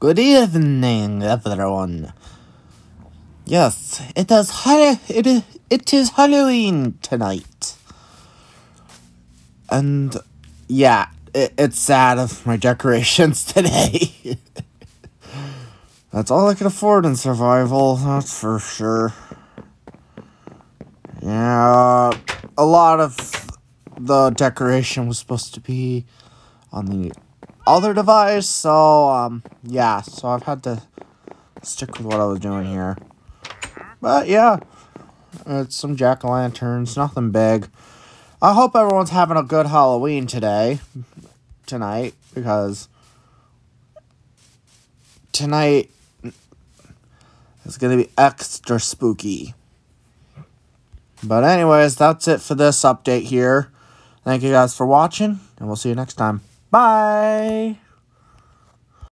Good evening, everyone. Yes, it is it is, it is Halloween tonight. And yeah, it, it's sad of my decorations today. that's all I can afford in survival, that's for sure. Yeah, a lot of the decoration was supposed to be on the other device, so, um, yeah, so I've had to stick with what I was doing here. But, yeah, it's some jack-o'-lanterns, nothing big. I hope everyone's having a good Halloween today, tonight, because tonight is going to be extra spooky. But anyways, that's it for this update here. Thank you guys for watching, and we'll see you next time. Bye!